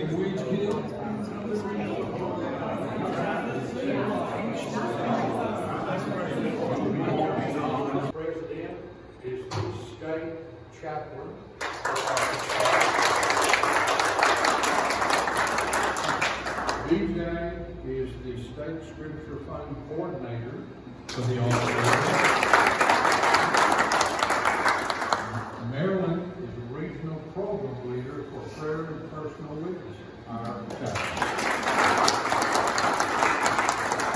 is the state chaplain. BJ is the state scripture fund coordinator for the office. Personal witness, uh, uh, our chaplain.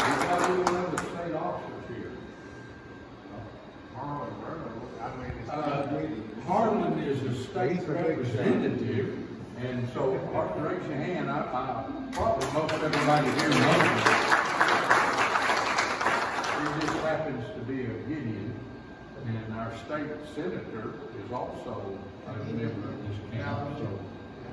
We've got any other state officers here. Uh, Harlan uh, is a state representative, and so, Harlan, raise your hand, I, I, probably most everybody here knows. He just happens to be a Gideon, and our state senator is also a member of this county, so,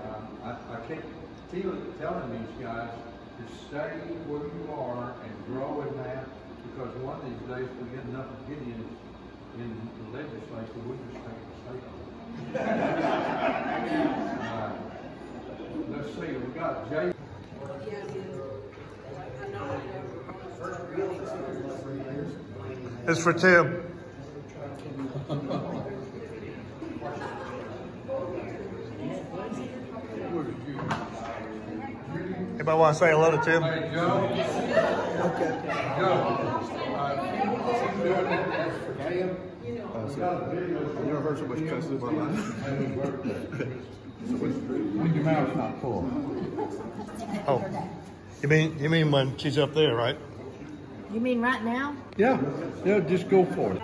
uh, I, I keep telling, telling these guys to stay where you are and grow in that, because one of these days, we get enough Gideons in the legislature, we just take the state on. Uh, Let's see, we got Jay. It's for Tim. Anybody want to say hello to Tim? Hey, Joe. Okay. Joe. uh, you doing this for Tim? We a video. I've never so much cussing in my life. When your mouth's not full. Oh, you mean you mean when she's up there, right? You mean right now? Yeah, yeah, just go for it.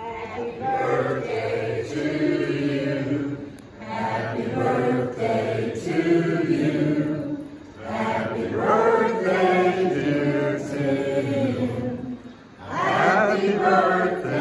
Happy birthday.